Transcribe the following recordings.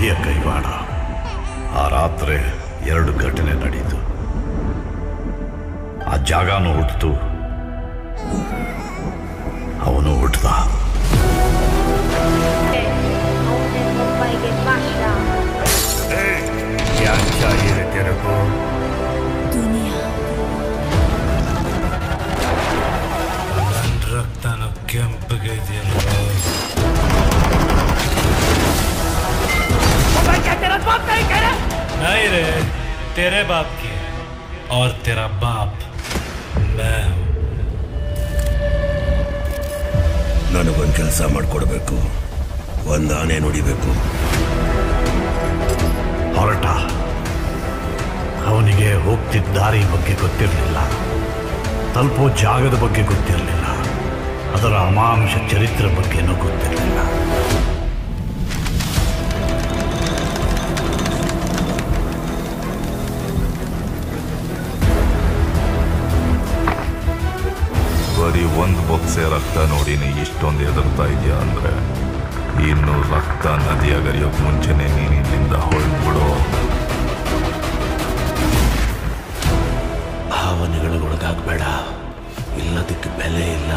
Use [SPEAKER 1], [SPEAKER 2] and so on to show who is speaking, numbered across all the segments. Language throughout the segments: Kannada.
[SPEAKER 1] ವಿಧಿಯ ಕೈವಾಡ. ಆ ರಾತ್ರಿ ಎರಡು ಘಟನೆ ನಡೀತು. ಆ ಜಾಗನೂ ಹುಟ್ಟಿತು ಅವನು ಹುಟ್ಟದ
[SPEAKER 2] ಮುಂಬೈಗೆ ಭಾಷಾ
[SPEAKER 3] नहीं रे तेरे बाप की और तेरा बाप मैं हूं
[SPEAKER 4] ನನಗೊಂದು ಕೆಲಸ ಮಾಡಿಕೊಡ್ಬೇಕು ಒಂದು ಆನೆ ನುಡಿಬೇಕು
[SPEAKER 1] ಹೊರಟ ಅವನಿಗೆ ಹೋಗ್ತಿದ್ದ ದಾರಿ ಬಗ್ಗೆ ಗೊತ್ತಿರಲಿಲ್ಲ ತಲುಪೋ ಜಾಗದ ಬಗ್ಗೆ ಗೊತ್ತಿರಲಿಲ್ಲ ಅದರ ಅಮಾನುಷ ಚರಿತ್ರೆ ಬಗ್ಗೆನೂ ಗೊತ್ತಿರಲಿಲ್ಲ
[SPEAKER 5] ಒಂದು ಬೊಕ್ಸೆ ರಕ್ತ ನೋಡಿ ನೀ ಇಷ್ಟೊಂದು ಎದುರ್ತಾ ಇದೆಯಾ ಅಂದ್ರೆ? ಇನ್ನು ರಕ್ತ ನದಿಯಾಗರಿಯೋಕ್ ಮುಂಚೆನೆ ನೀನು ಇಲ್ಲಿಂದ ಹೊಳ್ಬಿಡು
[SPEAKER 4] ಭಾವನೆಗಳಿಗೆ ಒಳಗಾಗಬೇಡ ಇಲ್ಲದಕ್ಕೆ ಬೆಲೆ ಇಲ್ಲ.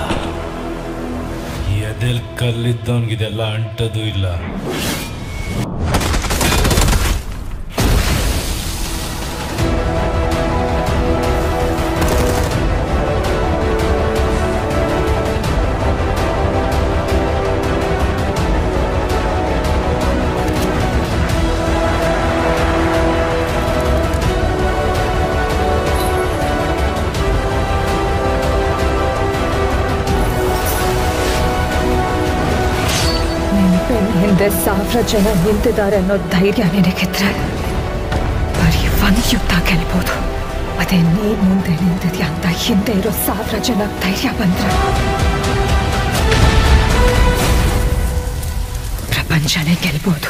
[SPEAKER 3] ಎದೆಲ್ ಕಲ್ಲಿದ್ದವನ್ಗಿದೆಲ್ಲ ಅಂಟದು ಇಲ್ಲ.
[SPEAKER 6] ನಿನ್ ಹಿಂದೆ ಸಾವಿರ ಜನ ನಿಂತಿದ್ದಾರೆ ಅನ್ನೋ ಧೈರ್ಯ ನಿನಗಿದ್ರೆ ಬರೀ ಒಂದು ಯುದ್ಧ ಗೆಲ್ಬೋದು. ಅದೇ ನೀ ಮುಂದೆ ನಿಂತಿದ್ಯಾ ಅಂತ ಹಿಂದೆ ಇರೋ ಸಾವಿರ ಜನ ಧೈರ್ಯ ಬಂದ್ರೆ. ಪ್ರಪಂಚನೇ ಗೆಲ್ಬೋದು.